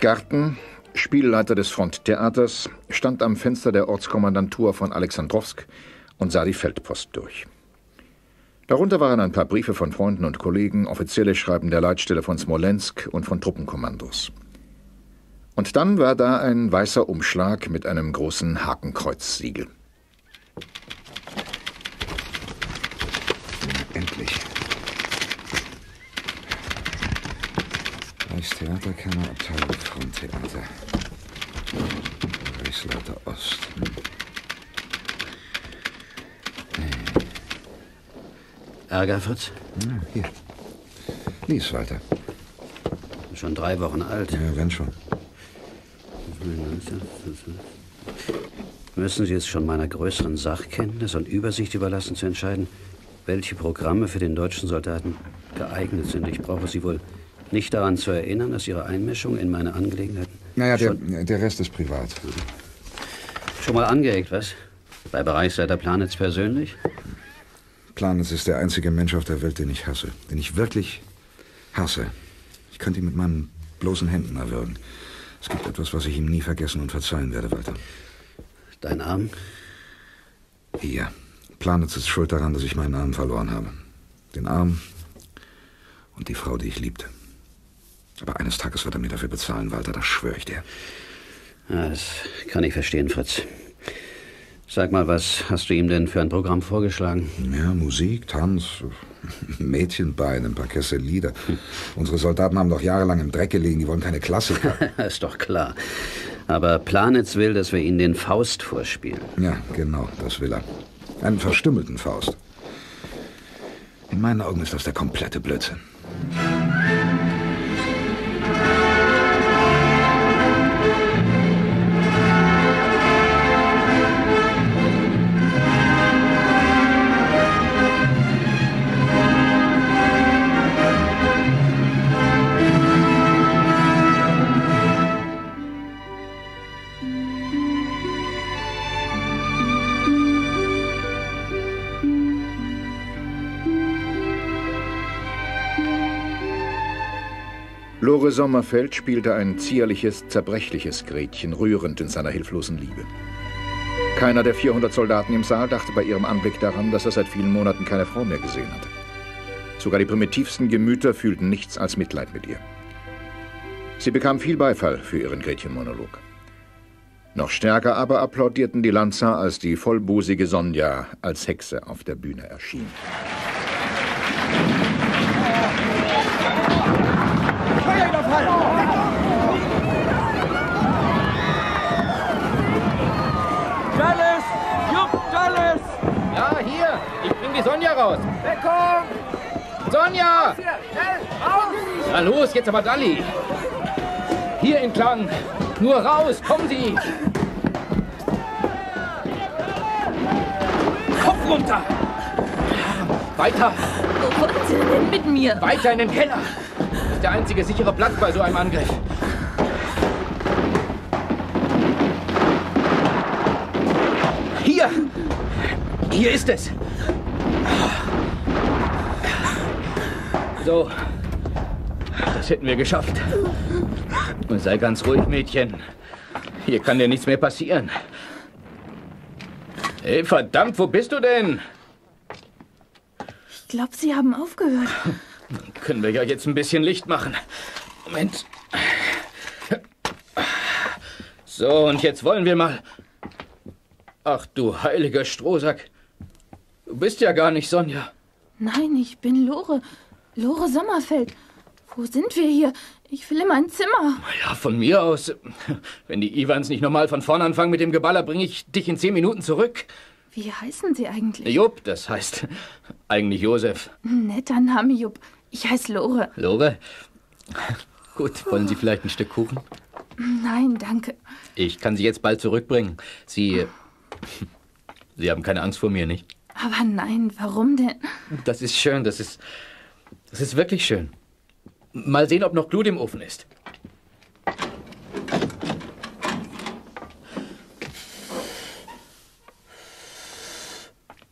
Garten, Spielleiter des Fronttheaters, stand am Fenster der Ortskommandantur von Alexandrowsk und sah die Feldpost durch. Darunter waren ein paar Briefe von Freunden und Kollegen, offizielle Schreiben der Leitstelle von Smolensk und von Truppenkommandos. Und dann war da ein weißer Umschlag mit einem großen Hakenkreuzsiegel. Endlich. Reichstheaterkammer, Abteilung Fronttheater. Reichsleiter Ost. Ärger, Fritz? Ja, hier. Lies weiter. Schon drei Wochen alt. Ja, wenn schon. Müssen Sie es schon meiner größeren Sachkenntnis und Übersicht überlassen, zu entscheiden, welche Programme für den deutschen Soldaten geeignet sind? Ich brauche Sie wohl nicht daran zu erinnern, dass Ihre Einmischung in meine Angelegenheiten. Naja, der, der Rest ist privat. Schon mal angeeckt, was? Bei Bereichsleiter Planitz persönlich? Planitz ist der einzige Mensch auf der Welt, den ich hasse. Den ich wirklich hasse. Ich könnte ihn mit meinen bloßen Händen erwürgen. Es gibt etwas, was ich ihm nie vergessen und verzeihen werde, Walter. Dein Arm? Ja. Planitz ist schuld daran, dass ich meinen Arm verloren habe. Den Arm und die Frau, die ich liebte. Aber eines Tages wird er mir dafür bezahlen, Walter, das schwöre ich dir. Ja, das kann ich verstehen, Fritz. Sag mal, was hast du ihm denn für ein Programm vorgeschlagen? Ja, Musik, Tanz, Mädchenbein, ein paar Kessel Lieder. Hm. Unsere Soldaten haben doch jahrelang im Dreck gelegen, die wollen keine Klassiker. ist doch klar. Aber Planitz will, dass wir ihnen den Faust vorspielen. Ja, genau, das will er. Einen verstümmelten Faust. In meinen Augen ist das der komplette Blödsinn. Lore Sommerfeld spielte ein zierliches, zerbrechliches Gretchen, rührend in seiner hilflosen Liebe. Keiner der 400 Soldaten im Saal dachte bei ihrem Anblick daran, dass er seit vielen Monaten keine Frau mehr gesehen hatte. Sogar die primitivsten Gemüter fühlten nichts als Mitleid mit ihr. Sie bekam viel Beifall für ihren Gretchen-Monolog. Noch stärker aber applaudierten die Lanzer, als die vollbusige Sonja als Hexe auf der Bühne erschien. Feuerüberfall! Dallas! Jupp, Dallas! Ja, hier! Ich bring die Sonja raus! Deckung! Sonja! Na los, jetzt aber Dalli! Hier entlang! Nur raus, kommen Sie! Kopf runter! Weiter! Wo wollen Sie denn mit mir? Weiter in den Keller! Das ist der einzige sichere Platz bei so einem Angriff. Hier! Hier ist es! So. Das hätten wir geschafft. Und sei ganz ruhig, Mädchen. Hier kann dir nichts mehr passieren. Hey, verdammt, wo bist du denn? Ich glaube, Sie haben aufgehört. Dann können wir ja jetzt ein bisschen Licht machen. Moment. So, und jetzt wollen wir mal. Ach du heiliger Strohsack. Du bist ja gar nicht Sonja. Nein, ich bin Lore. Lore Sommerfeld. Wo sind wir hier? Ich will in mein Zimmer. Ja, von mir aus. Wenn die Ivans nicht nochmal von vorn anfangen mit dem Geballer, bringe ich dich in zehn Minuten zurück. Wie heißen Sie eigentlich? Jupp, das heißt eigentlich Josef. Netter Name, Jupp. Ich heiße Lore. Lore? Gut, wollen Sie vielleicht ein Stück Kuchen? Nein, danke. Ich kann Sie jetzt bald zurückbringen. Sie. Sie haben keine Angst vor mir, nicht? Aber nein, warum denn? Das ist schön, das ist. Das ist wirklich schön. Mal sehen, ob noch Glut im Ofen ist.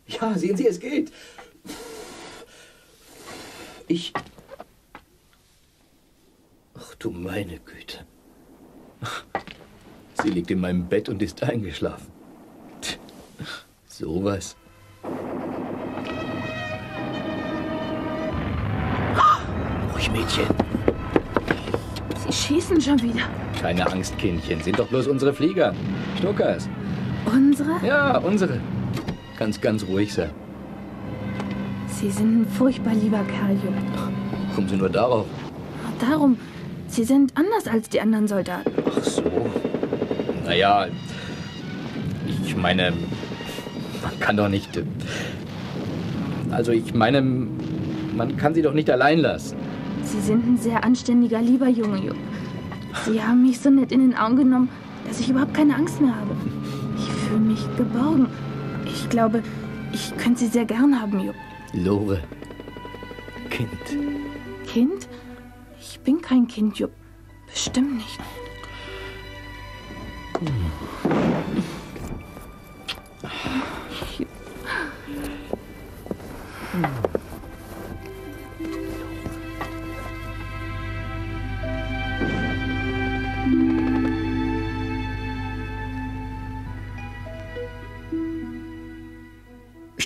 Ja, sehen Sie, es geht. Ich. Ach du meine Güte. Sie liegt in meinem Bett und ist eingeschlafen. Sowas. Ruhig, Mädchen. Sie schießen schon wieder. Keine Angst, Kindchen. Sind doch bloß unsere Flieger. Schnuckers. Unsere? Ja, unsere. Kannst ganz ruhig sein. Sie sind ein furchtbar lieber Kerl, Jupp. Kommen Sie nur darauf. Darum, Sie sind anders als die anderen Soldaten. Ach so. Naja, ich meine, man kann doch nicht. äh, Also ich meine, man kann sie doch nicht allein lassen. Sie sind ein sehr anständiger, lieber Junge, Jupp. Sie haben mich so nett in den Arm genommen, dass ich überhaupt keine Angst mehr habe. Ich fühle mich geborgen. Ich glaube, ich könnte Sie sehr gern haben, Jupp. Lore. Kind. Kind? Ich bin kein Kind, Jupp. Bestimmt nicht.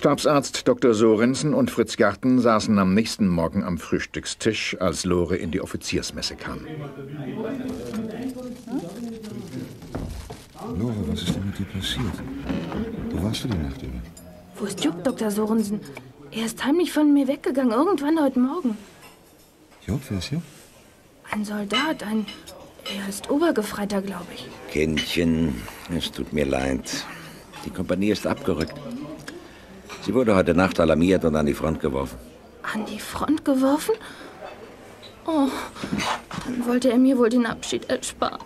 Stabsarzt Dr. Sorensen und Fritz Garten saßen am nächsten Morgen am Frühstückstisch, als Lore in die Offiziersmesse kam. Lore, was ist denn mit dir passiert? Wo warst du die Nacht über? Wo ist Jupp, Dr. Sorensen? Er ist heimlich von mir weggegangen, irgendwann heute Morgen. Job, wer ist Job? Ein Soldat, ein. Er ist Obergefreiter, glaube ich. Kindchen, es tut mir leid. Die Kompanie ist abgerückt. Sie wurde heute Nacht alarmiert und an die Front geworfen. An die Front geworfen? Oh, dann wollte er mir wohl den Abschied ersparen.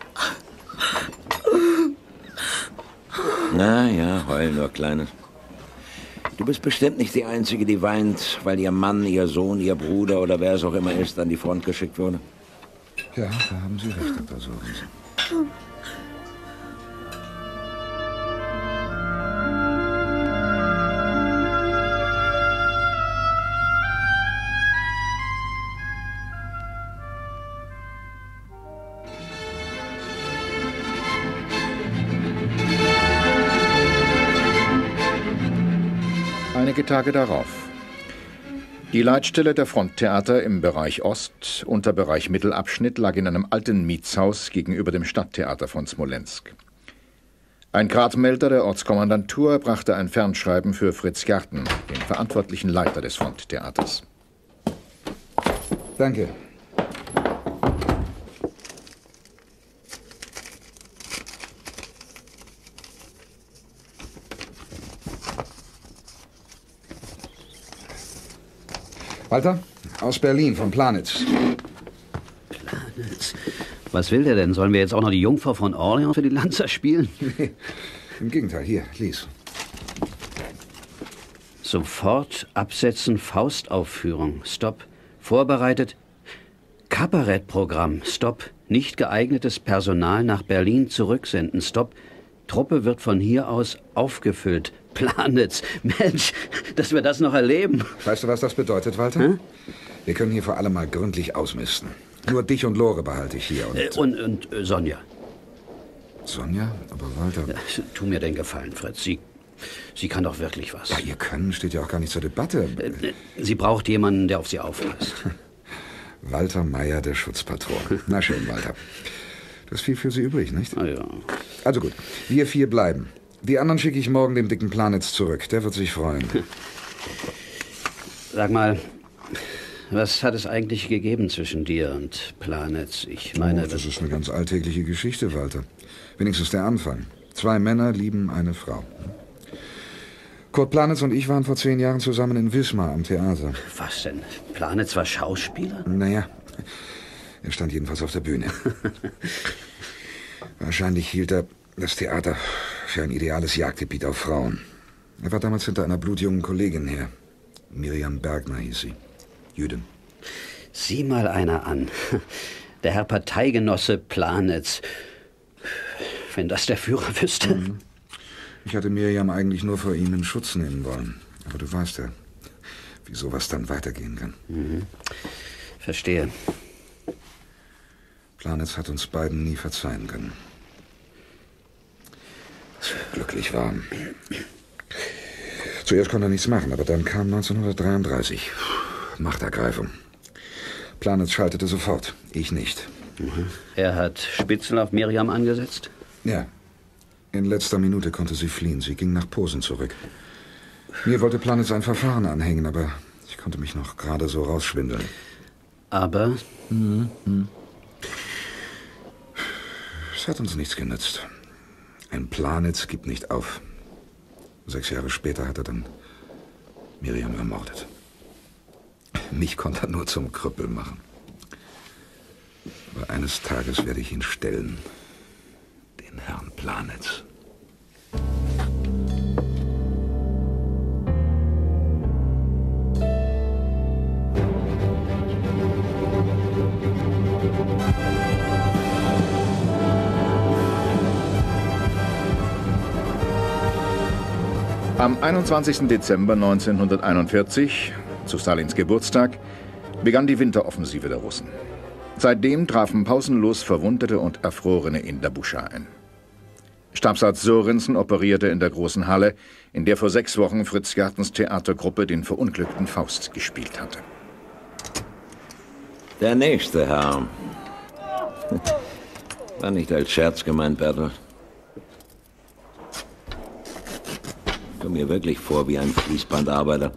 Na ja, heul nur, Kleines. Du bist bestimmt nicht die Einzige, die weint, weil ihr Mann, ihr Sohn, ihr Bruder oder wer es auch immer ist, an die Front geschickt wurde. Ja, da haben Sie recht, Dr. Sorensen. Tage darauf. Die Leitstelle der Fronttheater im Bereich Ost, Unterbereich Mittelabschnitt, lag in einem alten Mietshaus gegenüber dem Stadttheater von Smolensk. Ein Gradmelder der Ortskommandantur brachte ein Fernschreiben für Fritz Garten, den verantwortlichen Leiter des Fronttheaters. Danke. Walter, aus Berlin, von Planitz. Was will der denn? Sollen wir jetzt auch noch die Jungfrau von Orleans für die Lanzer spielen? Im Gegenteil, hier, lies. Sofort absetzen, Faustaufführung. Stopp. Vorbereitet. Kabarettprogramm. Stopp. Nicht geeignetes Personal nach Berlin zurücksenden. Stopp. Truppe wird von hier aus aufgefüllt. Planitz. Mensch, dass wir das noch erleben. Weißt du, was das bedeutet, Walter? Wir können hier vor allem mal gründlich ausmisten. Nur dich und Lore behalte ich hier. Und Äh, Und, und äh, Sonja. Sonja? Aber Walter... Tu mir den Gefallen, Fritz. Sie, sie kann doch wirklich was. Ja, ihr Können steht ja auch gar nicht zur Debatte. Äh, Sie braucht jemanden, der auf sie aufpasst. Walter Meier, der Schutzpatron. Na schön, Walter. Das ist viel für Sie übrig, nicht? Na ja. Also gut, wir vier bleiben. Die anderen schicke ich morgen dem dicken Planitz zurück. Der wird sich freuen. Sag mal, was hat es eigentlich gegeben zwischen dir und Planitz? Ich meine, oh, das ist eine ganz alltägliche Geschichte, Walter. Wenigstens der Anfang. Zwei Männer lieben eine Frau. Kurt Planitz und ich waren vor zehn Jahren zusammen in Wismar am Theater. was denn? Planitz war Schauspieler? Naja, er stand jedenfalls auf der Bühne. Wahrscheinlich hielt er das Theater für ein ideales Jagdgebiet auf Frauen. Er war damals hinter einer blutjungen Kollegin her. Miriam Bergner hieß sie. Jüdin. Sieh mal einer an. Der Herr Parteigenosse Planitz. Wenn das der Führer wüsste. Ich hatte Miriam eigentlich nur vor ihm in Schutz nehmen wollen. Aber du weißt ja, wie sowas dann weitergehen kann. Verstehe. Planitz hat uns beiden nie verzeihen können. Nicht glücklich war. Zuerst konnte er nichts machen, aber dann kam 1933. Machtergreifung. Planitz schaltete sofort, ich nicht. Er hat Spitzel auf Miriam angesetzt? Ja. In letzter Minute konnte sie fliehen. Sie ging nach Posen zurück. Mir wollte Planitz ein Verfahren anhängen, aber ich konnte mich noch gerade so rausschwindeln. Aber? Mhm. Es hat uns nichts genützt. Ein Planitz gibt nicht auf. Sechs Jahre später hat er dann Miriam ermordet. Mich konnte er nur zum Krüppel machen. Aber eines Tages werde ich ihn stellen. Den Herrn Planitz. Am 21. Dezember 1941, zu Stalins Geburtstag, begann die Winteroffensive der Russen. Seitdem trafen pausenlos Verwundete und Erfrorene in Dabuscha ein. Stabsarzt Sorensen operierte in der großen Halle, in der vor sechs Wochen Fritz Gartens Theatergruppe den verunglückten Faust gespielt hatte. Der nächste Herr. War nicht als Scherz gemeint, Bertolt. Komm mir wirklich vor wie ein Fließbandarbeiter.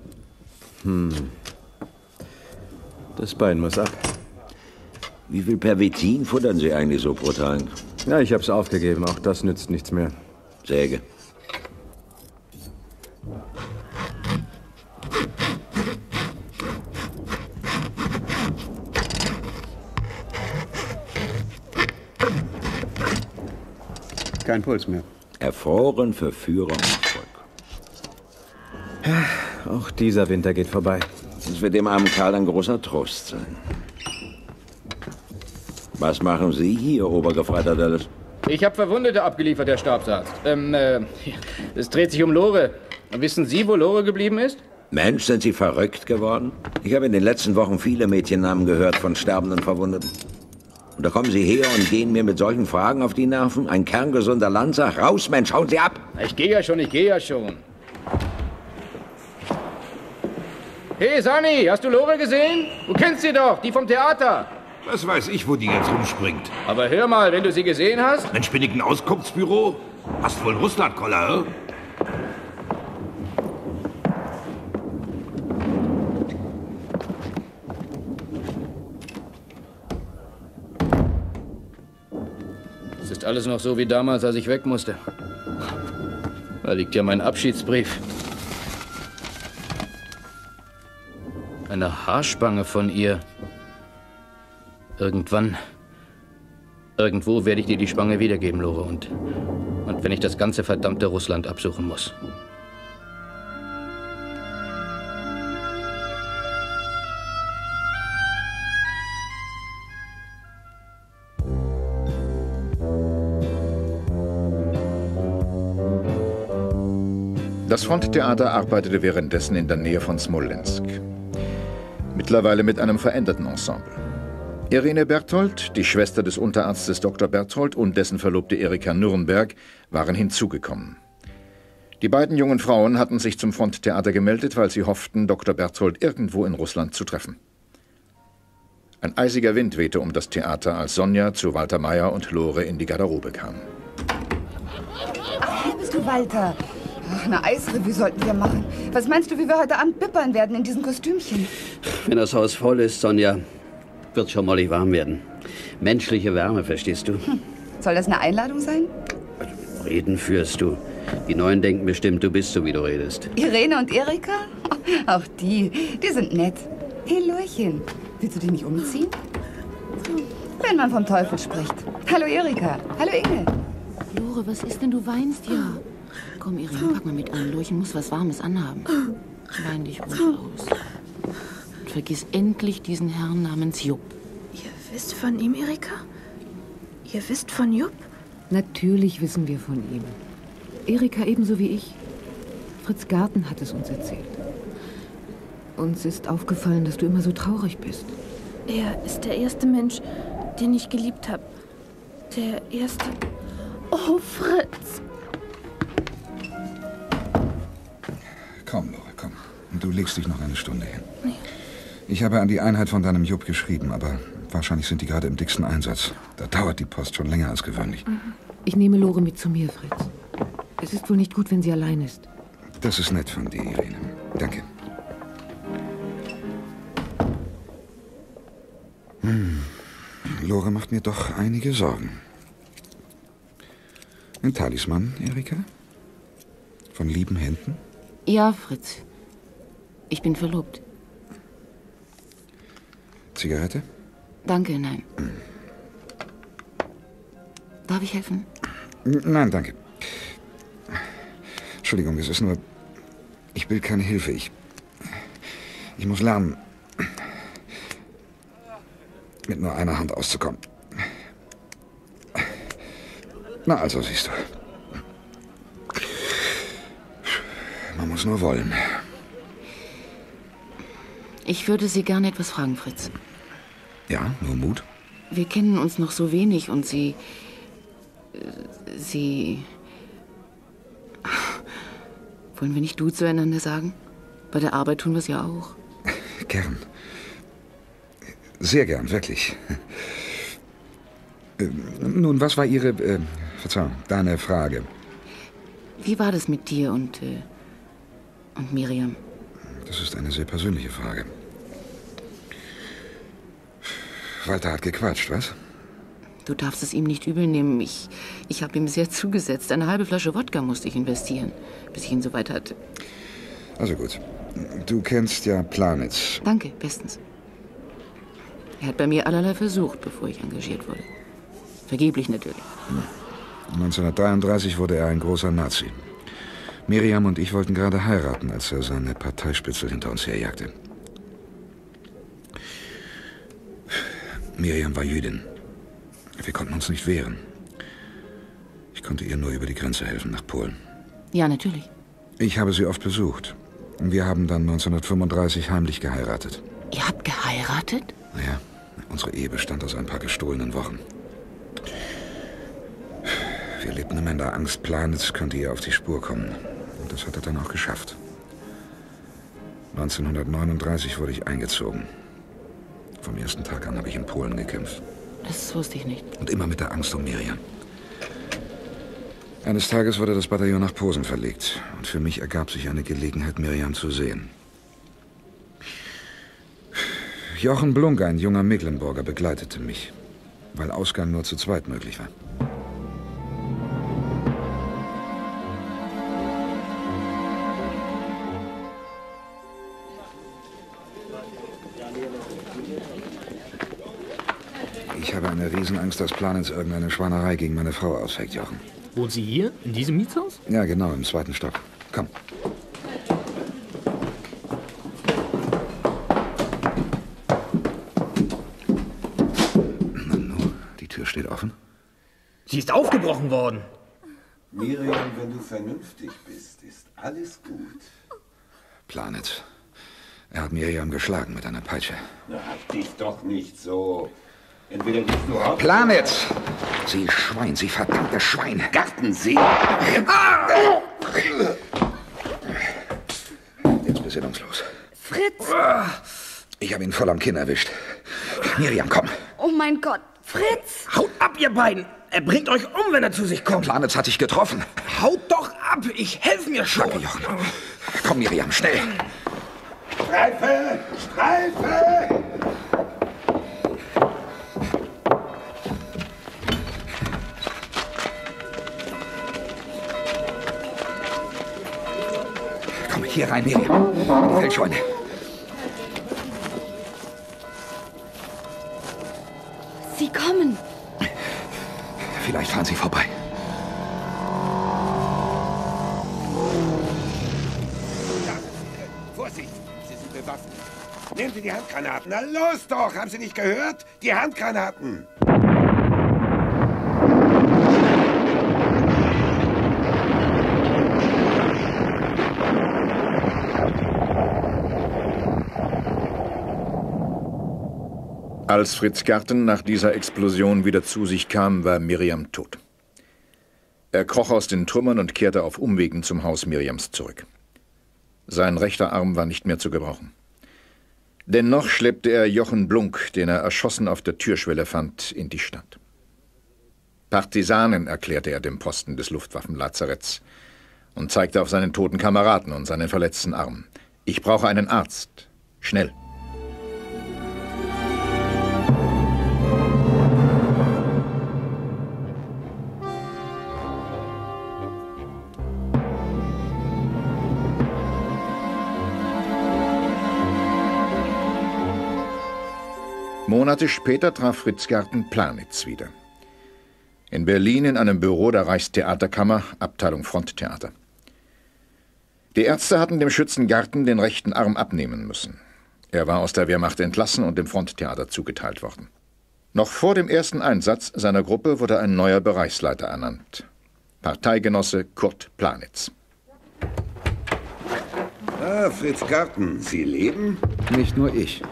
Hm. Das Bein muss ab. Wie viel Pervitin futtern Sie eigentlich so pro Tag? Ja, ich hab's aufgegeben. Auch das nützt nichts mehr. Säge. Kein Puls mehr. Erfroren für Führer und Volk. Auch dieser Winter geht vorbei. Das wird dem armen Karl ein großer Trost sein. Was machen Sie hier, Obergefreiter Dallas? Ich habe Verwundete abgeliefert, Herr Stabsarzt. Ähm, äh, es dreht sich um Lore. Wissen Sie, wo Lore geblieben ist? Mensch, sind Sie verrückt geworden? Ich habe in den letzten Wochen viele Mädchennamen gehört von sterbenden Verwundeten. Und da kommen Sie her und gehen mir mit solchen Fragen auf die Nerven? Ein kerngesunder Landsach? Raus, Mensch, hauen Sie ab! Ich gehe ja schon, ich gehe ja schon. Hey, Sani, hast du Lore gesehen? Du kennst sie doch, die vom Theater. Was weiß ich, wo die jetzt rumspringt? Aber hör mal, wenn du sie gesehen hast. Mensch, bin ich ein Auskunftsbüro? Hast wohl Russlandkoller, hä? Es ist alles noch so wie damals, als ich weg musste. Da liegt ja mein Abschiedsbrief. Eine Haarspange von ihr. Irgendwann, irgendwo werde ich dir die Spange wiedergeben, Lore. Und, und wenn ich das ganze verdammte Russland absuchen muss. Das Fronttheater arbeitete währenddessen in der Nähe von Smolensk. Mittlerweile mit einem veränderten Ensemble. Irene Berthold, die Schwester des Unterarztes Dr. Berthold und dessen Verlobte Erika Nürnberg waren hinzugekommen. Die beiden jungen Frauen hatten sich zum Fronttheater gemeldet, weil sie hofften, Dr. Berthold irgendwo in Russland zu treffen. Ein eisiger Wind wehte um das Theater, als Sonja zu Walter Meyer und Lore in die Garderobe kam. Hier bist du, Walter. Ach, eine Eisrevue sollten wir machen. Was meinst du, wie wir heute Abend bippern werden in diesen Kostümchen? Wenn das Haus voll ist, Sonja, wird schon mollig warm werden. Menschliche Wärme, verstehst du? Hm. Soll das eine Einladung sein? Reden führst du. Die Neuen denken bestimmt, du bist so, wie du redest. Irene und Erika? Auch die, die sind nett. Hey, Lorchen, willst du dich nicht umziehen? Wenn man vom Teufel spricht. Hallo, Erika. Hallo, Inge. Lore, was ist denn? Du weinst ja. Komm, Irene, pack mal mit an. Lorchen muss was Warmes anhaben. Wein dich ruhig aus. Und vergiss endlich diesen Herrn namens Jupp. Ihr wisst von ihm, Erika? Ihr wisst von Jupp? Natürlich wissen wir von ihm. Erika ebenso wie ich. Fritz Garten hat es uns erzählt. Uns ist aufgefallen, dass du immer so traurig bist. Er ist der erste Mensch, den ich geliebt habe. Der erste. Oh, Fritz! Legst dich noch eine Stunde hin. Ich habe an die Einheit von deinem Jupp geschrieben, aber wahrscheinlich sind die gerade im dicksten Einsatz. Da dauert die Post schon länger als gewöhnlich. Ich nehme Lore mit zu mir, Fritz. Es ist wohl nicht gut, wenn sie allein ist. Das ist nett von dir, Irene. Danke. Hm. Lore macht mir doch einige Sorgen. Ein Talisman, Erika? Von lieben Händen? Ja, Fritz. Ich bin verlobt. Zigarette? Danke, nein. Darf ich helfen? Nein, danke. Entschuldigung, es ist nur. Ich will keine Hilfe. Ich. Ich muss lernen, mit nur einer Hand auszukommen. Na, also siehst du. Man muss nur wollen. Ich würde Sie gerne etwas fragen, Fritz. Ja, nur Mut. Wir kennen uns noch so wenig und Sie. Sie. Wollen wir nicht du zueinander sagen? Bei der Arbeit tun wir es ja auch. Gern. Sehr gern, wirklich. Äh, Nun, was war Ihre. Äh, Verzeihung, deine Frage? Wie war das mit dir und. Äh, und Miriam? Das ist eine sehr persönliche Frage. Walter hat gequatscht, was? Du darfst es ihm nicht übel nehmen. Ich, ich habe ihm sehr zugesetzt. Eine halbe Flasche Wodka musste ich investieren, bis ich ihn so weit hatte. Also gut. Du kennst ja Planitz. Danke, bestens. Er hat bei mir allerlei versucht, bevor ich engagiert wurde. Vergeblich natürlich. 1933 wurde er ein großer Nazi. Miriam und ich wollten gerade heiraten, als er seine Parteispitzel hinter uns herjagte. Miriam war Jüdin. Wir konnten uns nicht wehren. Ich konnte ihr nur über die Grenze helfen, nach Polen. Ja, natürlich. Ich habe sie oft besucht. Wir haben dann 1935 heimlich geheiratet. Ihr habt geheiratet? Naja, unsere Ehe bestand aus ein paar gestohlenen Wochen. Wir lebten immer in der Angst, Planitz könnte ihr auf die Spur kommen. Und das hat er dann auch geschafft. 1939 wurde ich eingezogen. Vom ersten Tag an habe ich in Polen gekämpft. Das wusste ich nicht. Und immer mit der Angst um Miriam. Eines Tages wurde das Bataillon nach Posen verlegt. Und für mich ergab sich eine Gelegenheit, Miriam zu sehen. Jochen Blunk, ein junger Mecklenburger, begleitete mich, weil Ausgang nur zu zweit möglich war. Riesenangst, dass Planitz irgendeine Schweinerei gegen meine Frau ausfängt, Jochen. Wohnt sie hier? In diesem Mietshaus? Ja, genau, im zweiten Stock. Komm. Nanu, die Tür steht offen. Sie ist aufgebrochen worden. Miriam, wenn du vernünftig bist, ist alles gut. Planitz. Er hat Miriam geschlagen mit einer Peitsche. Na, hab dich doch nicht so. Entweder gehst du raus. Planitz! Sie Schwein, Sie verdammte Schwein! Gartensee! Jetzt besinnungslos. Fritz! Ich habe ihn voll am Kinn erwischt. Miriam, komm! Oh mein Gott, Fritz! Haut ab, ihr beiden! Er bringt euch um, wenn er zu sich kommt. Planitz hat dich getroffen. Haut doch ab! Ich helfe mir schon. Danke, Jochen. Komm, Miriam, schnell! Streife! Streife! Hier rein, Miriam. In die Feldscheune. Sie kommen! Vielleicht fahren Sie vorbei. Vorsicht! Sie sind bewaffnet. Nehmen Sie die Handgranaten. Na los doch! Haben Sie nicht gehört? Die Handgranaten! Als Fritz Garten nach dieser Explosion wieder zu sich kam, war Miriam tot. Er kroch aus den Trümmern und kehrte auf Umwegen zum Haus Miriams zurück. Sein rechter Arm war nicht mehr zu gebrauchen. Dennoch schleppte er Jochen Blunk, den er erschossen auf der Türschwelle fand, in die Stadt. Partisanen, erklärte er dem Posten des Luftwaffenlazaretts und zeigte auf seinen toten Kameraden und seinen verletzten Arm. Ich brauche einen Arzt. Schnell. Monate später traf Fritz Garten Planitz wieder. In Berlin in einem Büro der Reichstheaterkammer, Abteilung Fronttheater. Die Ärzte hatten dem Schützen Garten den rechten Arm abnehmen müssen. Er war aus der Wehrmacht entlassen und dem Fronttheater zugeteilt worden. Noch vor dem ersten Einsatz seiner Gruppe wurde ein neuer Bereichsleiter ernannt. Parteigenosse Kurt Planitz. Ah, Fritz Garten, Sie leben? Nicht nur ich.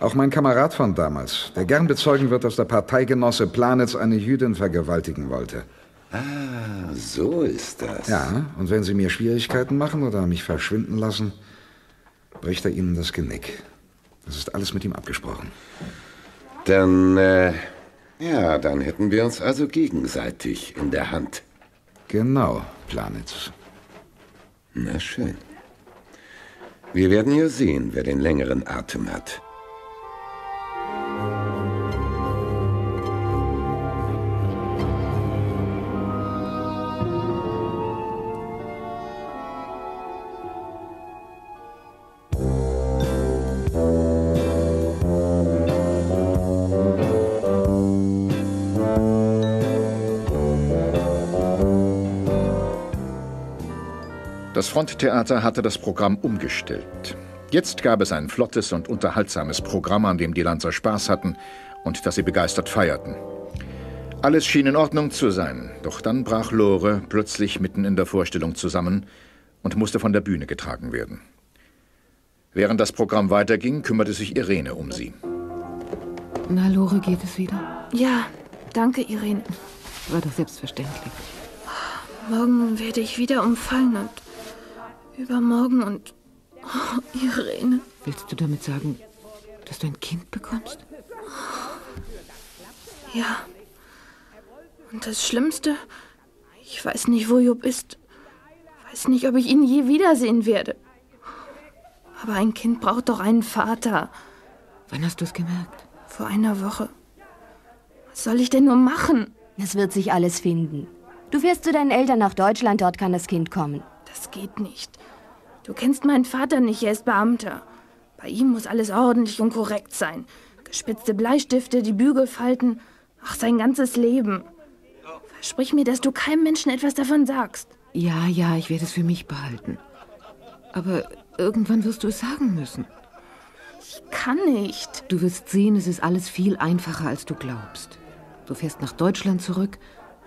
Auch mein Kamerad von damals, der gern bezeugen wird, dass der Parteigenosse Planitz eine Jüdin vergewaltigen wollte. Ah, so ist das. Ja, und wenn Sie mir Schwierigkeiten machen oder mich verschwinden lassen, bricht er Ihnen das Genick. Das ist alles mit ihm abgesprochen. Dann, äh, ja, dann hätten wir uns also gegenseitig in der Hand. Genau, Planitz. Na schön. Wir werden ja sehen, wer den längeren Atem hat. Fronttheater hatte das Programm umgestellt. Jetzt gab es ein flottes und unterhaltsames Programm, an dem die Lanzer Spaß hatten und das sie begeistert feierten. Alles schien in Ordnung zu sein, doch dann brach Lore plötzlich mitten in der Vorstellung zusammen und musste von der Bühne getragen werden. Während das Programm weiterging, kümmerte sich Irene um sie. Na, Lore, geht es wieder? Ja, danke, Irene. War doch selbstverständlich. Morgen werde ich wieder umfallen und übermorgen und. Oh, Irene. Willst du damit sagen, dass du ein Kind bekommst? Ja. Und das Schlimmste, ich weiß nicht, wo Job ist. Weiß nicht, ob ich ihn je wiedersehen werde. Aber ein Kind braucht doch einen Vater. Wann hast du es gemerkt? Vor einer Woche. Was soll ich denn nur machen? Es wird sich alles finden. Du fährst zu deinen Eltern nach Deutschland, dort kann das Kind kommen. Das geht nicht. Du kennst meinen Vater nicht, er ist Beamter. Bei ihm muss alles ordentlich und korrekt sein. Gespitzte Bleistifte, die Bügel falten. Ach, sein ganzes Leben. Versprich mir, dass du keinem Menschen etwas davon sagst. Ja, ja, ich werde es für mich behalten. Aber irgendwann wirst du es sagen müssen. Ich kann nicht. Du wirst sehen, es ist alles viel einfacher, als du glaubst. Du fährst nach Deutschland zurück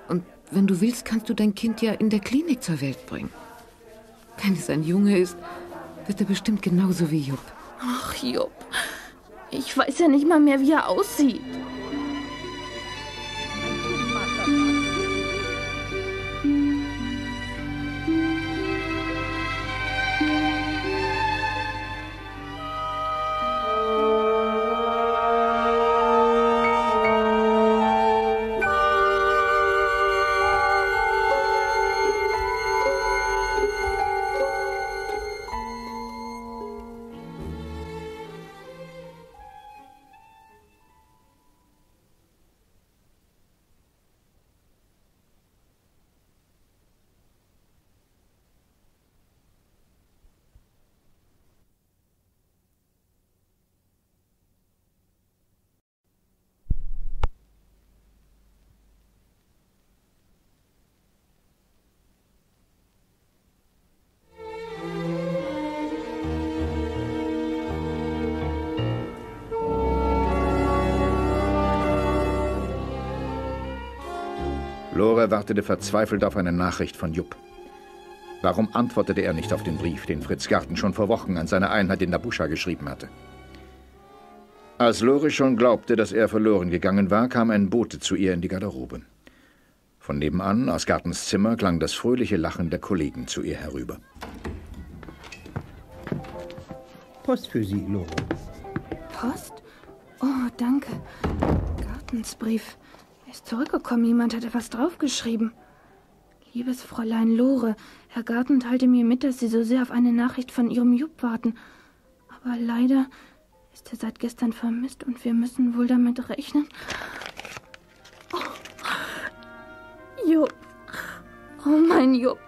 und wenn du willst, kannst du dein Kind ja in der Klinik zur Welt bringen. Wenn es ein Junge ist, wird er bestimmt genauso wie Jupp. Ach, Jupp. Ich weiß ja nicht mal mehr, wie er aussieht. Lore wartete verzweifelt auf eine Nachricht von Jupp. Warum antwortete er nicht auf den Brief, den Fritz Garten schon vor Wochen an seine Einheit in Nabuscha geschrieben hatte? Als Lore schon glaubte, dass er verloren gegangen war, kam ein Bote zu ihr in die Garderobe. Von nebenan, aus Gartens Zimmer, klang das fröhliche Lachen der Kollegen zu ihr herüber. Post für Sie, Lore. Post? Oh, danke. Gartensbrief. Er ist zurückgekommen. Jemand hat etwas draufgeschrieben. Liebes Fräulein Lore, Herr Garten teilte mir mit, dass Sie so sehr auf eine Nachricht von Ihrem Jupp warten. Aber leider ist er seit gestern vermisst und wir müssen wohl damit rechnen. Oh. Jupp. Oh, mein Jupp.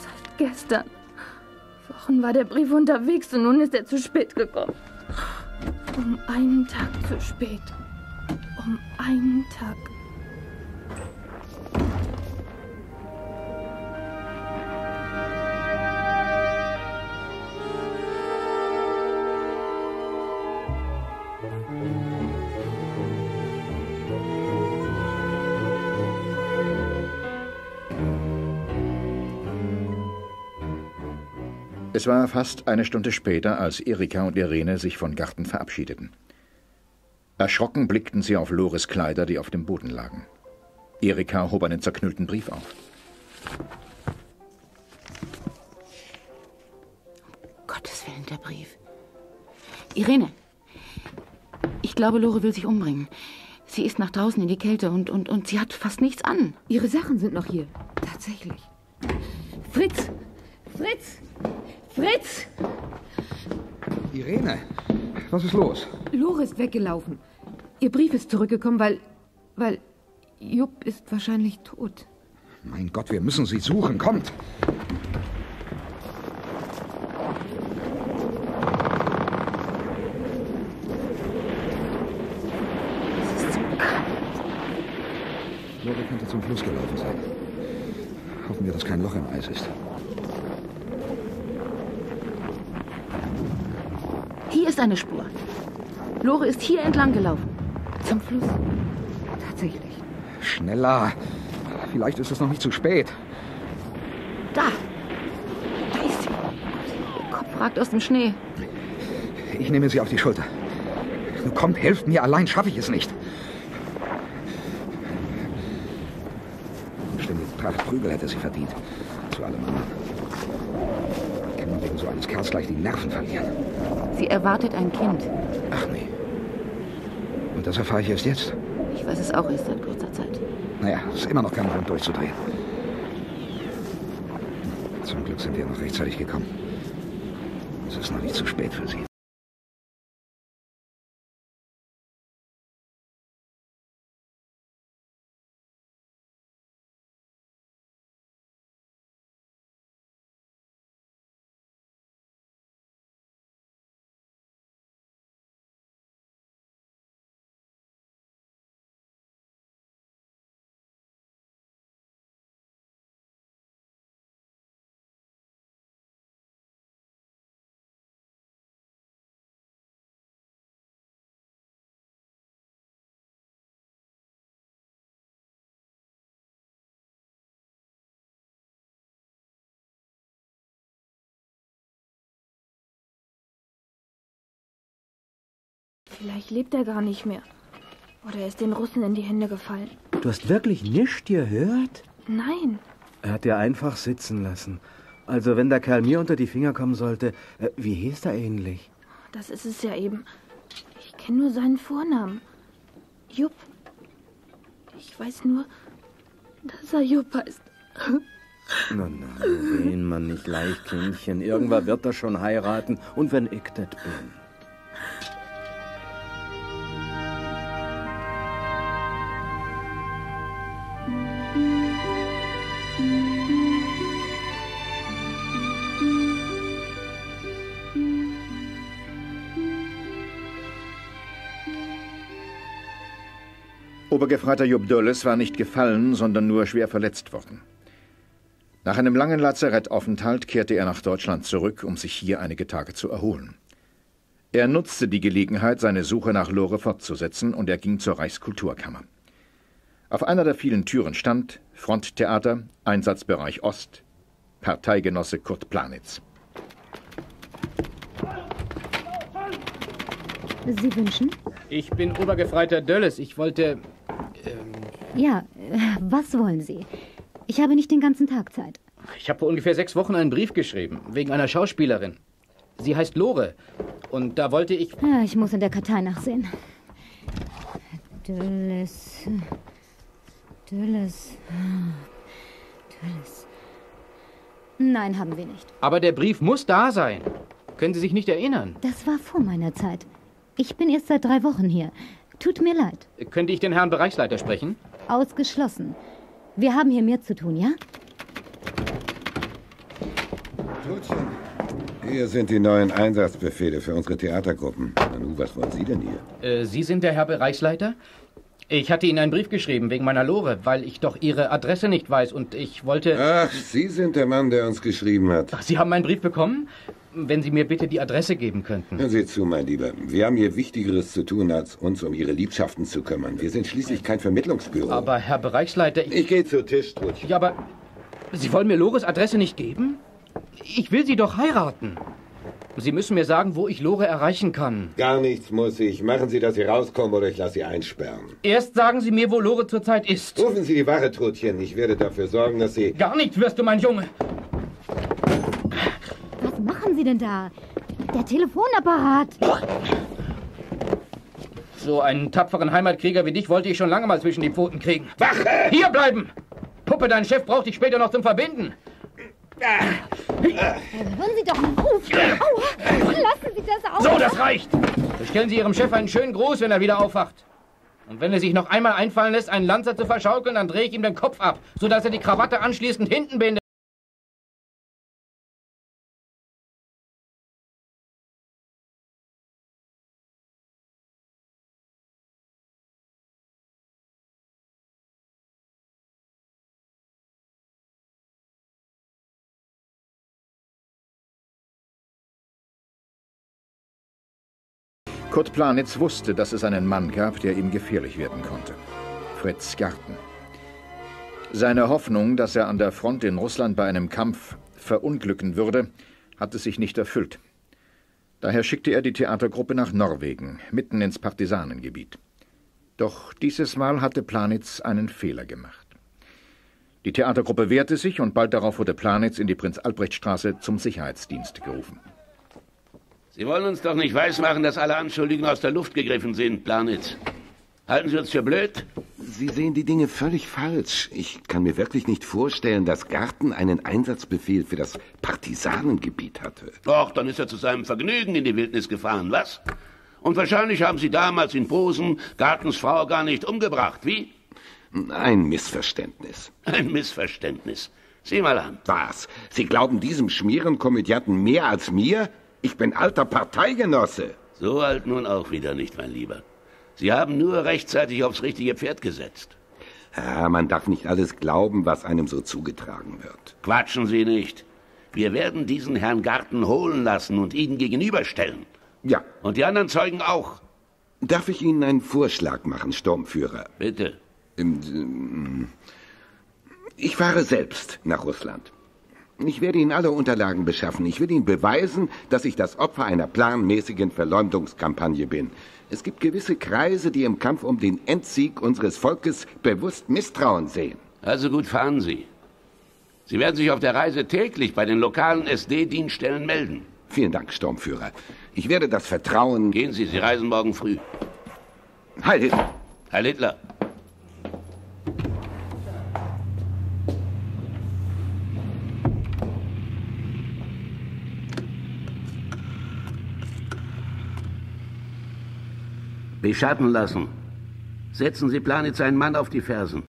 Seit gestern. Wochen war der Brief unterwegs und nun ist er zu spät gekommen. Um einen Tag zu spät. Einen Tag. Es war fast eine Stunde später, als Erika und Irene sich von Garten verabschiedeten. Erschrocken blickten sie auf Lores Kleider, die auf dem Boden lagen. Erika hob einen zerknüllten Brief auf. Gottes Willen, der Brief. Irene, ich glaube, Lore will sich umbringen. Sie ist nach draußen in die Kälte und, und, und sie hat fast nichts an. Ihre Sachen sind noch hier. Tatsächlich. Fritz! Fritz! Fritz! Irene, was ist los? Lore ist weggelaufen. Ihr Brief ist zurückgekommen, weil. weil. Jupp ist wahrscheinlich tot. Mein Gott, wir müssen sie suchen. Kommt! Lore könnte zum Fluss gelaufen sein. Hoffen wir, dass kein Loch im Eis ist. Hier ist eine Spur. Lore ist hier entlang gelaufen. Zum Fluss. Tatsächlich. Schneller! Vielleicht ist es noch nicht zu spät. Da! Da ist sie. Ihr Kopf ragt aus dem Schnee. Ich nehme sie auf die Schulter. Nun kommt, helft mir, allein schaffe ich es nicht. Ständig Pracht Prügel hätte sie verdient. Zu allem anderen. Kann man wegen so eines Kerls gleich die Nerven verlieren. Sie erwartet ein Kind. Ach nee. Und das erfahre ich erst jetzt? Ich weiß es auch erst seit kurzer Zeit. Naja, ist immer noch kein Grund durchzudrehen. Zum Glück sind wir noch rechtzeitig gekommen. Es ist noch nicht zu spät für Sie. Vielleicht lebt er gar nicht mehr. Oder er ist den Russen in die Hände gefallen. Du hast wirklich nichts gehört? Nein. Er hat dir einfach sitzen lassen. Also, wenn der Kerl mir unter die Finger kommen sollte, äh, wie hieß er eigentlich? Das ist es ja eben. Ich kenne nur seinen Vornamen. Jupp. Ich weiß nur, dass er Jupp heißt. Na, na, sehen man nicht leicht, Kindchen. Irgendwann wird er schon heiraten. Und wenn ich das bin. Obergefreiter Jupp Dölles war nicht gefallen, sondern nur schwer verletzt worden. Nach einem langen Lazarettaufenthalt kehrte er nach Deutschland zurück, um sich hier einige Tage zu erholen. Er nutzte die Gelegenheit, seine Suche nach Lore fortzusetzen, und er ging zur Reichskulturkammer. Auf einer der vielen Türen stand Fronttheater, Einsatzbereich Ost, Parteigenosse Kurt Planitz. Sie wünschen? Ich bin Obergefreiter Dölles. Ich wollte. Ja, äh, was wollen Sie? Ich habe nicht den ganzen Tag Zeit. Ich habe vor ungefähr sechs Wochen einen Brief geschrieben, wegen einer Schauspielerin. Sie heißt Lore. Und da wollte ich. Ja, ich muss in der Kartei nachsehen. Dülles. Dülles. Dülles. Nein, haben wir nicht. Aber der Brief muss da sein. Können Sie sich nicht erinnern? Das war vor meiner Zeit. Ich bin erst seit drei Wochen hier. Tut mir leid. Könnte ich den Herrn Bereichsleiter sprechen? Ausgeschlossen. Wir haben hier mehr zu tun, ja? Tutchen, hier sind die neuen Einsatzbefehle für unsere Theatergruppen. Nanu, was wollen Sie denn hier? Äh, Sie sind der Herr Bereichsleiter? Ich hatte Ihnen einen Brief geschrieben wegen meiner Lore, weil ich doch Ihre Adresse nicht weiß und ich wollte. Ach, Sie sind der Mann, der uns geschrieben hat. Ach, Sie haben meinen Brief bekommen? Wenn Sie mir bitte die Adresse geben könnten. Hören Sie zu, mein Lieber. Wir haben hier Wichtigeres zu tun, als uns um Ihre Liebschaften zu kümmern. Wir sind schließlich kein Vermittlungsbüro. Aber Herr Bereichsleiter, ich. Ich gehe zu Tisch, Trutsch. Ja, aber. Sie wollen mir Lores Adresse nicht geben? Ich will sie doch heiraten. Sie müssen mir sagen, wo ich Lore erreichen kann. Gar nichts muss ich. Machen Sie, dass Sie rauskommen oder ich lasse Sie einsperren. Erst sagen Sie mir, wo Lore zurzeit ist. Rufen Sie die Wache, Trutchen. Ich werde dafür sorgen, dass Sie... Gar nichts wirst du, mein Junge. Was machen Sie denn da? Der Telefonapparat. So einen tapferen Heimatkrieger wie dich wollte ich schon lange mal zwischen die Pfoten kriegen. Wache! Hier bleiben! Puppe, dein Chef braucht dich später noch zum Verbinden. Hören Sie doch mal auf. Aua. Lassen Sie das aus. So, das reicht. Bestellen Sie Ihrem Chef einen schönen Gruß, wenn er wieder aufwacht. Und wenn er sich noch einmal einfallen lässt, einen Lanzer zu verschaukeln, dann drehe ich ihm den Kopf ab, sodass er die Krawatte anschließend hinten bindet. Kurt Planitz wusste, dass es einen Mann gab, der ihm gefährlich werden konnte. Fritz Garten. Seine Hoffnung, dass er an der Front in Russland bei einem Kampf verunglücken würde, hatte sich nicht erfüllt. Daher schickte er die Theatergruppe nach Norwegen, mitten ins Partisanengebiet. Doch dieses Mal hatte Planitz einen Fehler gemacht. Die Theatergruppe wehrte sich und bald darauf wurde Planitz in die Prinz-Albrecht-Straße zum Sicherheitsdienst gerufen. Sie wollen uns doch nicht weismachen, dass alle Anschuldigungen aus der Luft gegriffen sind, Planitz. Halten Sie uns für blöd? Sie sehen die Dinge völlig falsch. Ich kann mir wirklich nicht vorstellen, dass Garten einen Einsatzbefehl für das Partisanengebiet hatte. Doch, dann ist er zu seinem Vergnügen in die Wildnis gefahren, was? Und wahrscheinlich haben Sie damals in Posen Gartens Frau gar nicht umgebracht, wie? Ein Missverständnis. Ein Missverständnis. Sieh mal an. Was? Sie glauben diesem Schmierenkomödianten mehr als mir? Ich bin alter Parteigenosse. So alt nun auch wieder nicht, mein Lieber. Sie haben nur rechtzeitig aufs richtige Pferd gesetzt. Ja, man darf nicht alles glauben, was einem so zugetragen wird. Quatschen Sie nicht. Wir werden diesen Herrn Garten holen lassen und Ihnen gegenüberstellen. Ja. Und die anderen Zeugen auch. Darf ich Ihnen einen Vorschlag machen, Sturmführer? Bitte. Ähm, Ich fahre selbst nach Russland. Ich werde Ihnen alle Unterlagen beschaffen. Ich will Ihnen beweisen, dass ich das Opfer einer planmäßigen Verleumdungskampagne bin. Es gibt gewisse Kreise, die im Kampf um den Endsieg unseres Volkes bewusst Misstrauen sehen. Also gut, fahren Sie. Sie werden sich auf der Reise täglich bei den lokalen SD-Dienststellen melden. Vielen Dank, Sturmführer. Ich werde das Vertrauen. Gehen Sie, Sie reisen morgen früh. Heil Hitler. Heil Hitler. Beschatten lassen. Setzen Sie Planitz einen Mann auf die Fersen.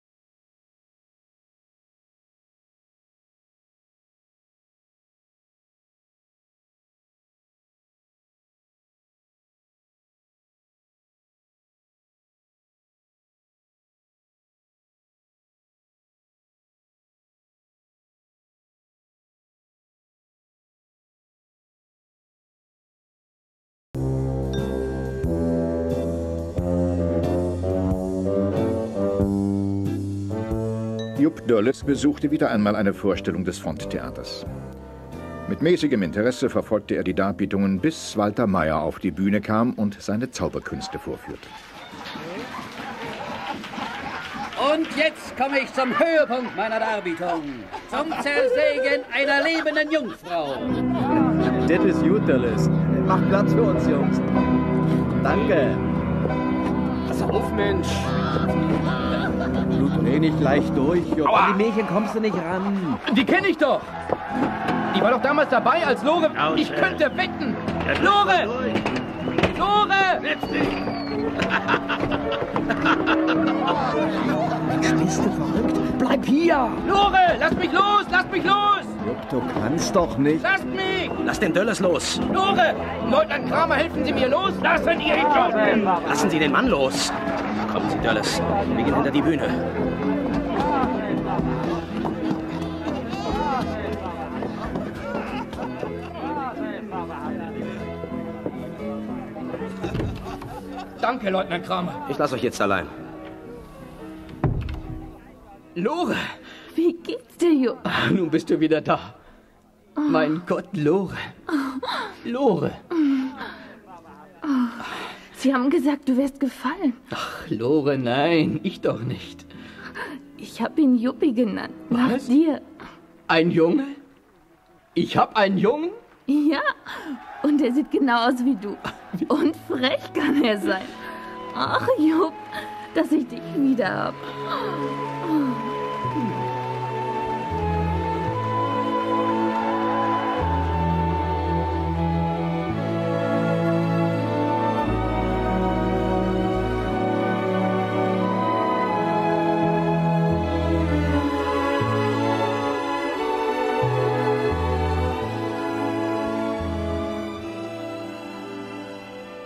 Dörles besuchte wieder einmal eine Vorstellung des Fronttheaters. Mit mäßigem Interesse verfolgte er die Darbietungen, bis Walter Mayer auf die Bühne kam und seine Zauberkünste vorführte. Und jetzt komme ich zum Höhepunkt meiner Darbietung. Zum Zersegen einer lebenden Jungfrau. Das ist gut, Dallas. Mach Platz für uns, Jungs. Danke. Auf, Mensch. Du dreh nicht leicht durch. An die Mädchen kommst du nicht ran. Die kenne ich doch. Die war doch damals dabei, als Lore... Ich könnte wetten. Lore! Lore! Bist du verrückt? Bleib hier! Lore, lass mich los! Lass mich los! Jupp, du kannst doch nicht. Lasst mich! Lass den Döllers los! Lore! Leutnant Kramer, helfen Sie mir los! Lassen ihr Idioten! Lassen Sie den Mann los! Kommen Sie, Döllers. Wir gehen hinter die Bühne. Danke, Leutnant Kramer. Ich lasse euch jetzt allein. Lore! Wie geht's dir, Jupp? Ah, nun bist du wieder da. Mein Gott, Lore. Lore. Sie haben gesagt, du wärst gefallen. Ach, Lore, nein, ich doch nicht. Ich habe ihn Juppi genannt. Nach Was? dir. Ein Junge? Ich hab einen Jungen? Ja, und er sieht genau aus wie du. Und frech kann er sein. Ach, Jupp, dass ich dich wieder hab.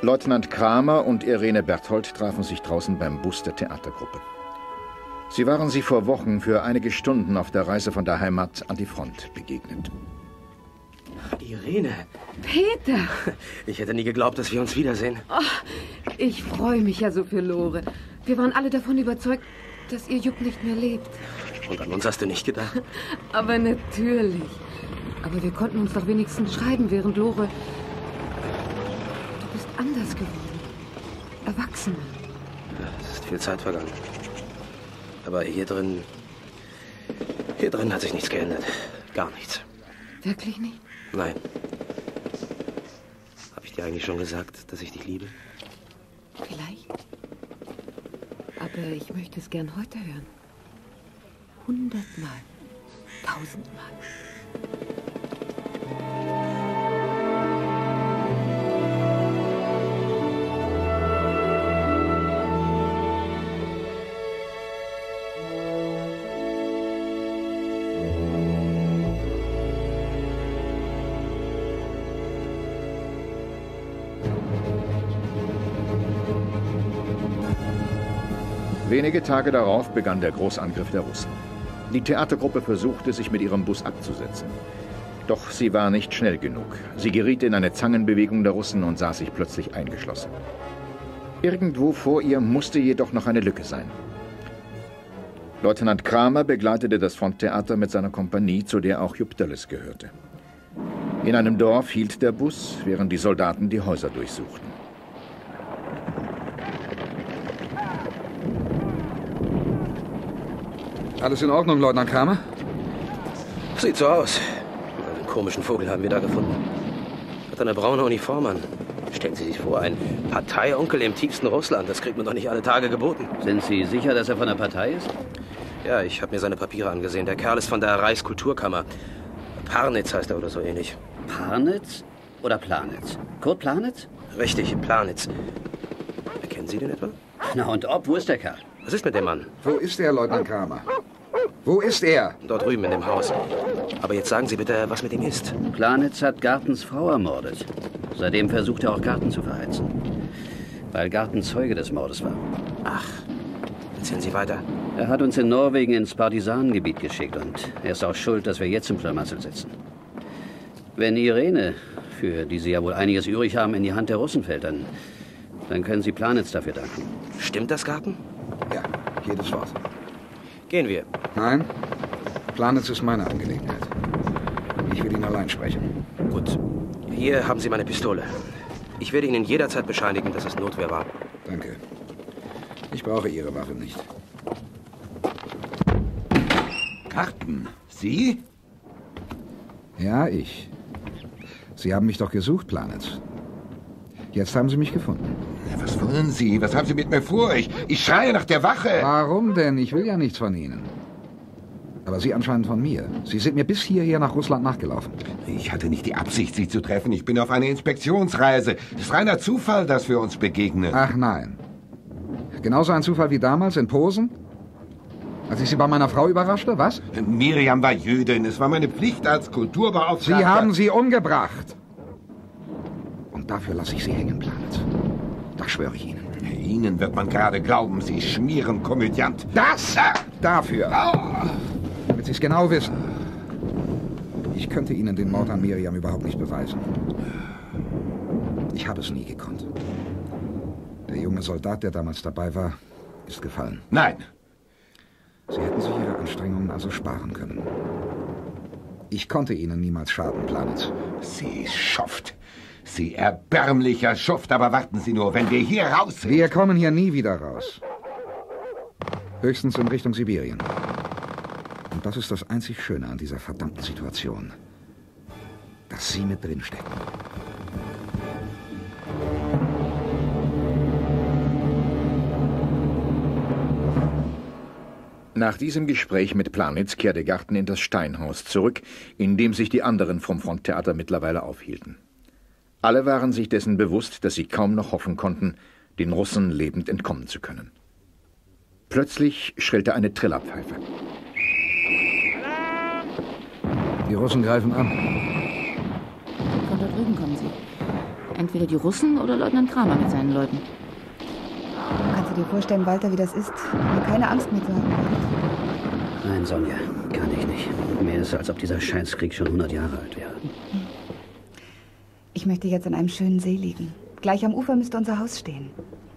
Leutnant Kramer und Irene Berthold trafen sich draußen beim Bus der Theatergruppe. Sie waren sich vor Wochen für einige Stunden auf der Reise von der Heimat an die Front begegnet. Irene, Peter! ich hätte nie geglaubt, dass wir uns wiedersehen. Oh, ich freue mich ja so für Lore. Wir waren alle davon überzeugt, dass ihr Jupp nicht mehr lebt. Und an uns hast du nicht gedacht? Aber natürlich. Aber wir konnten uns doch wenigstens schreiben, während Lore. Anders geworden. Erwachsener. Es ist viel Zeit vergangen. Aber hier drin. Hier drin hat sich nichts geändert. Gar nichts. Wirklich nicht? Nein. Habe ich dir eigentlich schon gesagt, dass ich dich liebe? Vielleicht. Aber ich möchte es gern heute hören. Hundertmal. Tausendmal. Wenige Tage darauf begann der Großangriff der Russen. Die Theatergruppe versuchte, sich mit ihrem Bus abzusetzen. Doch sie war nicht schnell genug. Sie geriet in eine Zangenbewegung der Russen und sah sich plötzlich eingeschlossen. Irgendwo vor ihr musste jedoch noch eine Lücke sein. Leutnant Kramer begleitete das Fronttheater mit seiner Kompanie, zu der auch Jupp Dölles gehörte. In einem Dorf hielt der Bus, während die Soldaten die Häuser durchsuchten. Alles in Ordnung, Leutnant Kramer? Sieht so aus. Einen komischen Vogel haben wir da gefunden. Hat eine braune Uniform an. Stellen Sie sich vor, ein Parteionkel im tiefsten Russland. Das kriegt man doch nicht alle Tage geboten. Sind Sie sicher, dass er von der Partei ist? Ja, ich habe mir seine Papiere angesehen. Der Kerl ist von der Reichskulturkammer. Parnitz heißt er oder so ähnlich. Parnitz oder Planitz? Kurt Planitz? Richtig, Planitz. Kennen Sie den etwa? Na und ob, wo ist der Kerl? Was ist mit dem Mann? Wo ist er, Leutnant Kramer? Wo ist er? Dort drüben in dem Haus. Aber jetzt sagen Sie bitte, was mit ihm ist. Planitz hat Gartens Frau ermordet. Seitdem versucht er auch Garten zu verheizen. Weil Garten Zeuge des Mordes war. Ach, erzählen Sie weiter. Er hat uns in Norwegen ins Partisanengebiet geschickt und er ist auch schuld, dass wir jetzt im Schlamassel sitzen. Wenn Irene, für die Sie ja wohl einiges übrig haben, in die Hand der Russen fällt, dann, dann können Sie Planitz dafür danken. Stimmt das, Garten? Ja, jedes Wort. Gehen wir. Nein, Planitz ist meine Angelegenheit. Ich will ihn allein sprechen. Gut. Hier haben Sie meine Pistole. Ich werde Ihnen jederzeit bescheinigen, dass es Notwehr war. Danke. Ich brauche Ihre Waffe nicht. Karten? Sie? Ja, ich. Sie haben mich doch gesucht, Planitz. Jetzt haben Sie mich gefunden. Was wollen Sie? Was haben Sie mit mir vor? Ich, ich schreie nach der Wache. Warum denn? Ich will ja nichts von Ihnen. Aber Sie anscheinend von mir. Sie sind mir bis hierher nach Russland nachgelaufen. Ich hatte nicht die Absicht, Sie zu treffen. Ich bin auf einer Inspektionsreise. Es ist reiner Zufall, dass wir uns begegnen. Ach nein. Genauso ein Zufall wie damals in Posen? Als ich Sie bei meiner Frau überraschte, was? Miriam war Jüdin. Es war meine Pflicht als Kulturbeauftragter. Sie haben sie umgebracht. Und dafür lasse ich Sie hängen, Planet. Das schwöre ich Ihnen. Ihnen wird man gerade glauben, Sie schmieren Komödiant. Das dafür. Damit Sie es genau wissen. Ich könnte Ihnen den Mord an Miriam überhaupt nicht beweisen. Ich habe es nie gekonnt. Der junge Soldat, der damals dabei war, ist gefallen. Nein. Sie hätten sich Ihre Anstrengungen also sparen können. Ich konnte Ihnen niemals schaden, Planitz. Sie Schuft. Sie erbärmlicher Schuft, aber warten Sie nur, wenn wir hier raus sind. Wir kommen hier nie wieder raus. Höchstens in Richtung Sibirien. Und das ist das einzig Schöne an dieser verdammten Situation. Dass Sie mit drin stecken. Nach diesem Gespräch mit Planitz kehrte Garten in das Steinhaus zurück, in dem sich die anderen vom Fronttheater mittlerweile aufhielten. Alle waren sich dessen bewusst, dass sie kaum noch hoffen konnten, den Russen lebend entkommen zu können. Plötzlich schrillte eine Trillerpfeife. Die Russen greifen an. Von da drüben kommen sie. Entweder die Russen oder Leutnant Kramer mit seinen Leuten. Kannst du dir vorstellen, Walter, wie das ist, mir keine Angst mehr zu haben? Nein, Sonja, kann ich nicht. Mir ist, als ob dieser Scheißkrieg schon 100 Jahre alt wäre. Ich möchte jetzt an einem schönen See liegen. Gleich am Ufer müsste unser Haus stehen.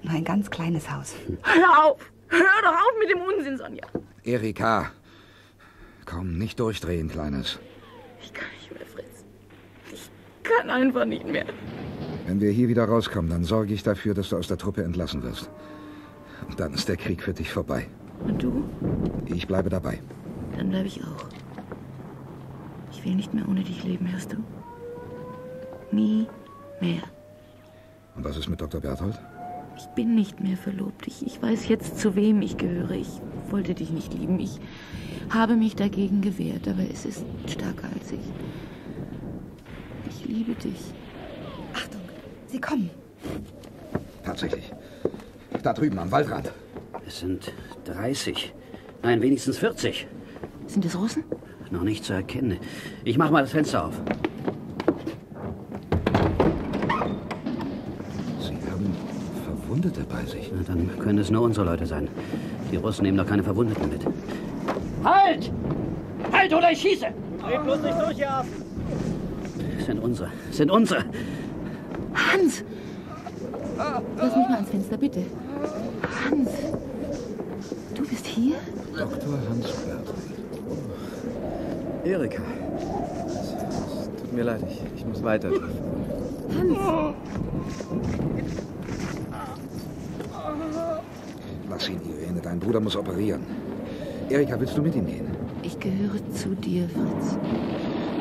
Nur ein ganz kleines Haus. Hör auf! Hör doch auf mit dem Unsinn, Sonja. Erika. Komm, nicht durchdrehen, Kleines. Ich kann nicht mehr, Fritz. Ich kann einfach nicht mehr. Wenn wir hier wieder rauskommen, dann sorge ich dafür, dass du aus der Truppe entlassen wirst. Und dann ist der Krieg für dich vorbei. Und du? Ich bleibe dabei. Dann bleibe ich auch. Ich will nicht mehr ohne dich leben, hörst du? Nie mehr. Und was ist mit Dr. Berthold? Ich bin nicht mehr verlobt. Ich, ich weiß jetzt, zu wem ich gehöre. Ich wollte dich nicht lieben. Ich habe mich dagegen gewehrt, aber es ist stärker als ich. Ich liebe dich. Achtung, sie kommen. Tatsächlich. Da drüben am Waldrand. Es sind 30. Nein, wenigstens 40. Sind es Russen? Noch nicht zu erkennen. Ich mach mal das Fenster auf. Verwundete bei sich. Na, dann können es nur unsere Leute sein. Die Russen nehmen doch keine Verwundeten mit. Halt! Halt oder ich schieße! Red bloß nicht durch, ihr Affen! Sind unsere. Sind unsere. Hans! Lass mich mal ans Fenster, bitte. Hans! Du bist hier? Dr. Hans Berthold. Erika. Es tut mir leid, ich, ich muss weiter. Hans! Ihn, Irene. Dein Bruder muss operieren. Erika, willst du mit ihm gehen? Ich gehöre zu dir, Fritz.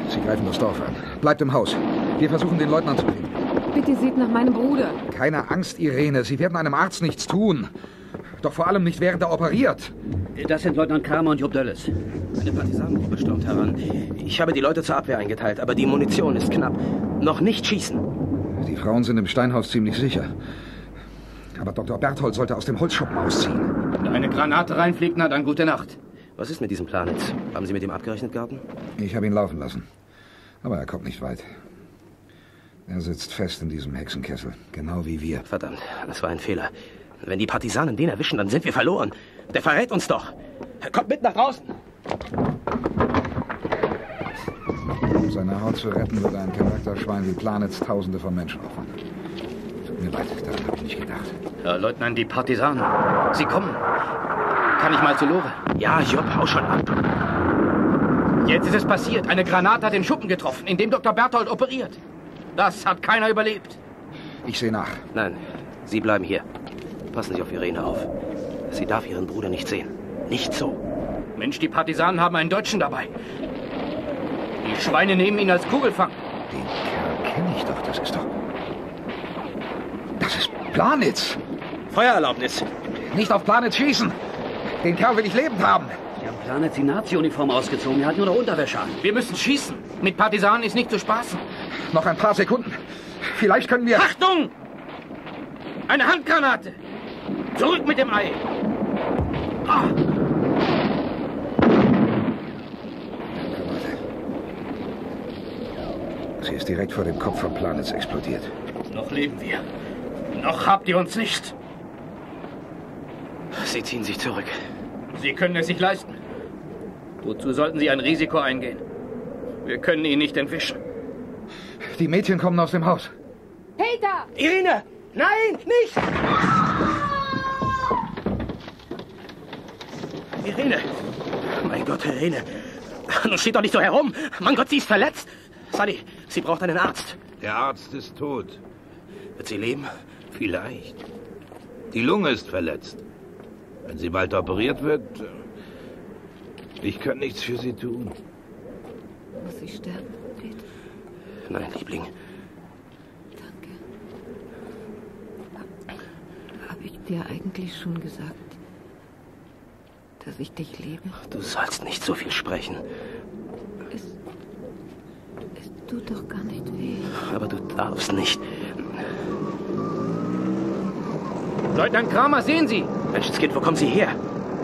Sie greifen das Dorf an. Bleibt im Haus. Wir versuchen, den Leutnant zu finden. Bitte seht nach meinem Bruder. Keine Angst, Irene. Sie werden einem Arzt nichts tun. Doch vor allem nicht, während er operiert. Das sind Leutnant Kramer und Jupp Dölles. Eine Partisanengruppe stürmt heran. Ich habe die Leute zur Abwehr eingeteilt, aber die Munition ist knapp. Noch nicht schießen. Die Frauen sind im Steinhaus ziemlich sicher. Aber Dr. Berthold sollte aus dem Holzschuppen ausziehen. Wenn eine Granate reinfliegt, na dann gute Nacht. Was ist mit diesem Plan jetzt? Haben Sie mit ihm abgerechnet, Garten? Ich habe ihn laufen lassen. Aber er kommt nicht weit. Er sitzt fest in diesem Hexenkessel. Genau wie wir. Verdammt, das war ein Fehler. Wenn die Partisanen den erwischen, dann sind wir verloren. Der verrät uns doch. Kommt mit nach draußen. Um seine Haut zu retten, wird ein Charakterschwein wie Planitz Tausende von Menschen opfern. Tut mir leid, daran habe ich nicht gedacht. Herr Leutnant, die Partisanen. Sie kommen. Kann ich mal zu Lore? Ja, Job, hau schon ab. Jetzt ist es passiert. Eine Granate hat den Schuppen getroffen, in dem Dr. Berthold operiert. Das hat keiner überlebt. Ich sehe nach. Nein, Sie bleiben hier. Passen Sie auf Irene auf. Sie darf Ihren Bruder nicht sehen. Nicht so. Mensch, die Partisanen haben einen Deutschen dabei. Die Schweine nehmen ihn als Kugelfang. Den Kerl ich doch, das ist doch... Planitz. Feuererlaubnis. Nicht auf Planitz schießen. Den Kerl will ich lebend haben. Sie haben Planitz die Nazi-Uniform ausgezogen. Er hat nur noch Unterwäsche an. Wir müssen schießen. Mit Partisanen ist nicht zu spaßen. Noch ein paar Sekunden. Vielleicht können wir... Achtung! Eine Handgranate! Zurück mit dem Ei! Ah. Sie ist direkt vor dem Kopf von Planitz explodiert. Noch leben wir. Noch habt ihr uns nicht. Sie ziehen sich zurück. Sie können es sich leisten. Wozu sollten Sie ein Risiko eingehen? Wir können ihn nicht entwischen. Die Mädchen kommen aus dem Haus. Peter! Irene! Nein, nicht! Irene! Mein Gott, Irene. Nun steht doch nicht so herum. Mein Gott, sie ist verletzt. Sally, sie braucht einen Arzt. Der Arzt ist tot. Wird sie leben? Vielleicht. Die Lunge ist verletzt. Wenn sie bald operiert wird, ich kann nichts für sie tun. Muss sie sterben, Peter? Nein, Liebling. Habe ich dir eigentlich schon gesagt, dass ich dich liebe? Du sollst nicht so viel sprechen. Es, es tut doch gar nicht weh. Aber du darfst nicht. Leutnant Kramer, sehen Sie! Menschenskind, wo kommen Sie her?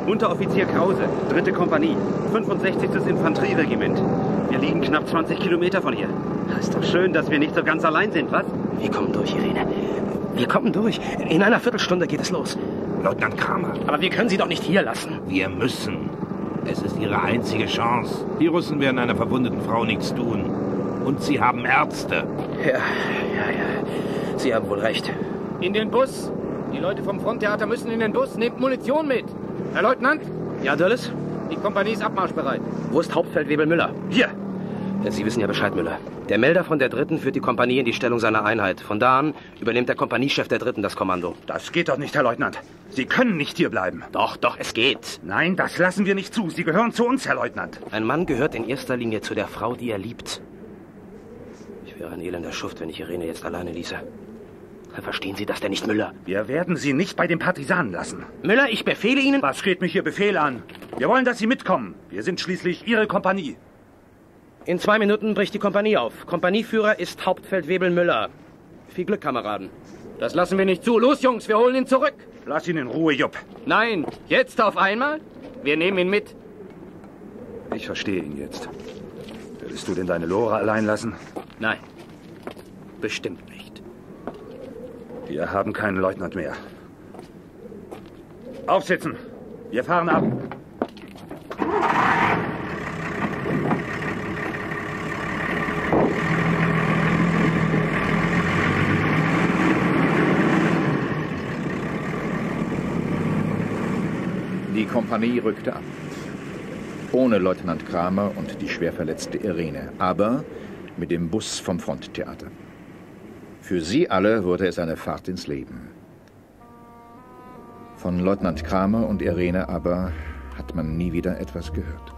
Unteroffizier Krause, dritte Kompanie, 65. Infanterieregiment. Wir liegen knapp 20 Kilometer von hier. Ist doch schön, dass wir nicht so ganz allein sind, was? Wir kommen durch, Irene. Wir kommen durch. In einer Viertelstunde geht es los. Leutnant Kramer. Aber wir können Sie doch nicht hier lassen. Wir müssen. Es ist Ihre einzige Chance. Die Russen werden einer verwundeten Frau nichts tun. Und Sie haben Ärzte. Ja, ja, ja. Sie haben wohl recht. In den Bus! Die Leute vom Fronttheater müssen in den Bus. Nehmt Munition mit. Herr Leutnant? Ja, Dölles? Die Kompanie ist abmarschbereit. Wo ist Hauptfeldwebel Müller? Hier. Sie wissen ja Bescheid, Müller. Der Melder von der Dritten führt die Kompanie in die Stellung seiner Einheit. Von da an übernimmt der Kompaniechef der Dritten das Kommando. Das geht doch nicht, Herr Leutnant. Sie können nicht hier bleiben. Doch, doch, es geht. Nein, das lassen wir nicht zu. Sie gehören zu uns, Herr Leutnant. Ein Mann gehört in erster Linie zu der Frau, die er liebt. Ich wäre ein elender Schuft, wenn ich Irene jetzt alleine ließe. Verstehen Sie das denn nicht, Müller? Wir werden Sie nicht bei den Partisanen lassen. Müller, ich befehle Ihnen... Was geht mich Ihr Befehl an? Wir wollen, dass Sie mitkommen. Wir sind schließlich Ihre Kompanie. In zwei Minuten bricht die Kompanie auf. Kompanieführer ist Hauptfeldwebel Müller. Viel Glück, Kameraden. Das lassen wir nicht zu. Los, Jungs, wir holen ihn zurück. Lass ihn in Ruhe, Jupp. Nein, jetzt auf einmal? Wir nehmen ihn mit. Ich verstehe ihn jetzt. Würdest du denn deine Lore allein lassen? Nein, bestimmt nicht. Wir haben keinen Leutnant mehr. Aufsitzen. Wir fahren ab. Die Kompanie rückte ab. Ohne Leutnant Kramer und die schwer verletzte Irene, aber mit dem Bus vom Fronttheater. Für sie alle wurde es eine Fahrt ins Leben. Von Leutnant Kramer und Irene aber hat man nie wieder etwas gehört.